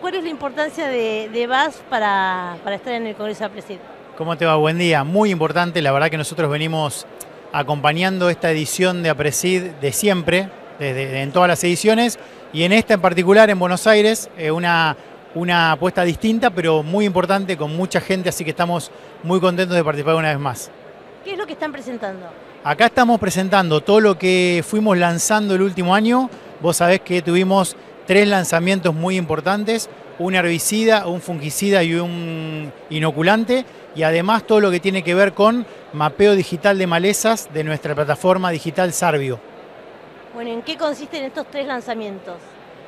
¿Cuál es la importancia de, de VAS para, para estar en el Congreso de APRESID? ¿Cómo te va? Buen día. Muy importante, la verdad que nosotros venimos acompañando esta edición de APRESID de siempre, desde, en todas las ediciones, y en esta en particular en Buenos Aires, eh, una, una apuesta distinta, pero muy importante, con mucha gente, así que estamos muy contentos de participar una vez más. ¿Qué es lo que están presentando? Acá estamos presentando todo lo que fuimos lanzando el último año. Vos sabés que tuvimos tres lanzamientos muy importantes, un herbicida, un fungicida y un inoculante, y además todo lo que tiene que ver con mapeo digital de malezas de nuestra plataforma digital Sarvio. Bueno, ¿en qué consisten estos tres lanzamientos?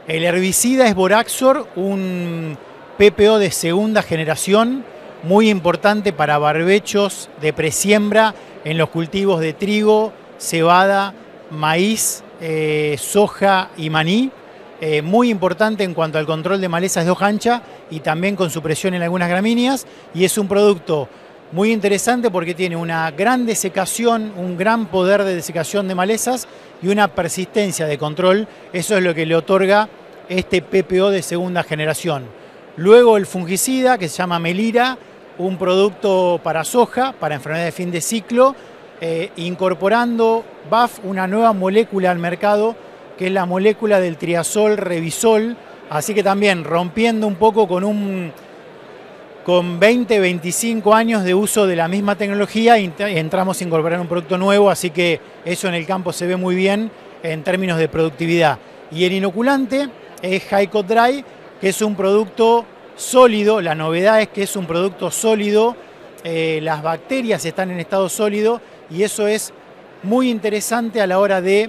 El herbicida es Boraxor, un PPO de segunda generación, muy importante para barbechos de presiembra en los cultivos de trigo, cebada, maíz, eh, soja y maní eh, muy importante en cuanto al control de malezas de hoja ancha y también con supresión en algunas gramíneas y es un producto muy interesante porque tiene una gran desecación, un gran poder de desecación de malezas y una persistencia de control. Eso es lo que le otorga este PPO de segunda generación. Luego el fungicida que se llama Melira, un producto para soja, para enfermedades de fin de ciclo, eh, incorporando BAF, una nueva molécula al mercado que es la molécula del triazol revisol, así que también rompiendo un poco con un con 20, 25 años de uso de la misma tecnología entramos a incorporar un producto nuevo, así que eso en el campo se ve muy bien en términos de productividad. Y el inoculante es Highcode Dry, que es un producto sólido, la novedad es que es un producto sólido, eh, las bacterias están en estado sólido y eso es muy interesante a la hora de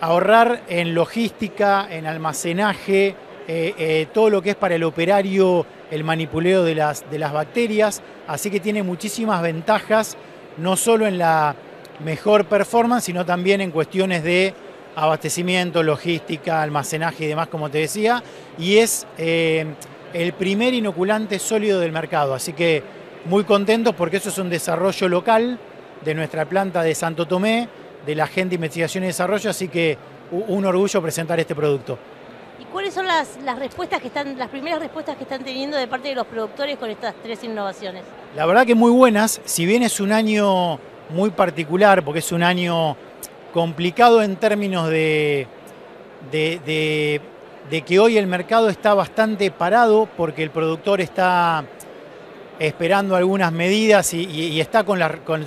ahorrar en logística, en almacenaje, eh, eh, todo lo que es para el operario, el manipuleo de las, de las bacterias, así que tiene muchísimas ventajas, no solo en la mejor performance, sino también en cuestiones de abastecimiento, logística, almacenaje y demás, como te decía, y es eh, el primer inoculante sólido del mercado, así que muy contentos porque eso es un desarrollo local de nuestra planta de Santo Tomé, de la Agente de Investigación y Desarrollo, así que un orgullo presentar este producto. ¿Y cuáles son las, respuestas que están, las primeras respuestas que están teniendo de parte de los productores con estas tres innovaciones? La verdad que muy buenas, si bien es un año muy particular, porque es un año complicado en términos de, de, que hoy el mercado está bastante parado, porque el productor está esperando algunas medidas y, está con, con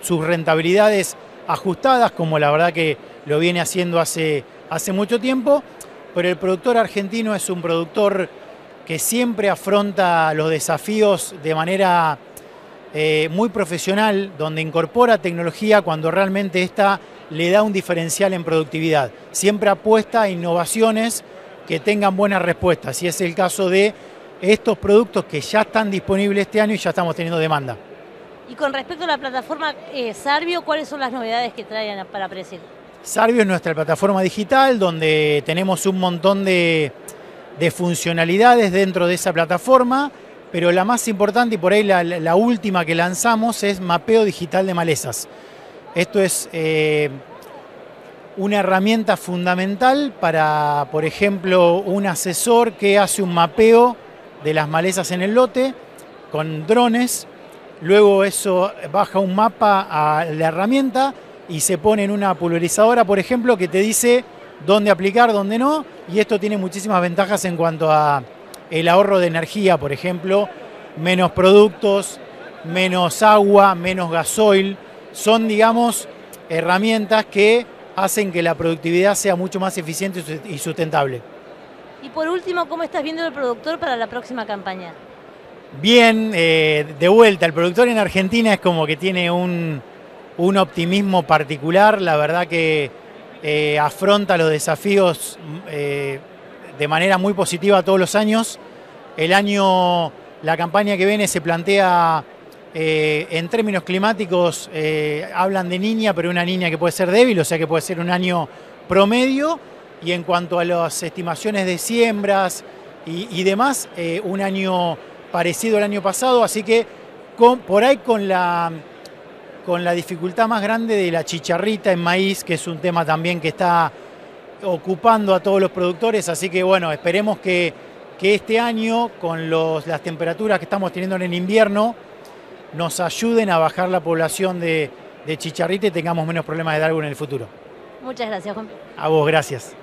sus rentabilidades ajustadas, como la verdad que lo viene haciendo hace, hace mucho tiempo, pero el productor argentino es un productor que siempre afronta los desafíos de manera eh, muy profesional, donde incorpora tecnología cuando realmente esta le da un diferencial en productividad. Siempre apuesta a innovaciones que tengan buenas respuestas, y es el caso de estos productos que ya están disponibles este año y ya estamos teniendo demanda. Y con respecto a la plataforma eh, Sarvio, ¿cuáles son las novedades que traen para Presil? Sarvio es nuestra plataforma digital donde tenemos un montón de, funcionalidades dentro de esa plataforma, pero la más importante y por ahí la, última que lanzamos es mapeo digital de malezas. Esto es eh, una herramienta fundamental para, por ejemplo, un asesor que hace un mapeo de las malezas en el lote con drones luego eso baja un mapa a la herramienta y se pone en una pulverizadora, por ejemplo, que te dice dónde aplicar, dónde no, y esto tiene muchísimas ventajas en cuanto a el ahorro de energía, por ejemplo, menos productos, menos agua, menos gasoil, son, digamos, herramientas que hacen que la productividad sea mucho más eficiente y sustentable. Y por último, ¿cómo estás viendo el productor para la próxima campaña? Bien eh, de vuelta. El productor en Argentina es como que tiene un, optimismo particular, la verdad que eh, afronta los desafíos eh, de manera muy positiva todos los años. El año, la campaña que viene se plantea en términos climáticos, hablan de niña, pero una niña que puede ser débil, o sea que puede ser un año promedio. Y en cuanto a las estimaciones de siembras y demás, un año parecido al año pasado, así que por ahí con la, con la dificultad más grande de la chicharrita en maíz, que es un tema también que está ocupando a todos los productores, así que bueno, esperemos que, que este año, con los, las temperaturas que estamos teniendo en el invierno, nos ayuden a bajar la población de, de chicharrita y tengamos menos problemas de dargo en el futuro. Muchas gracias, Juan. A vos, gracias.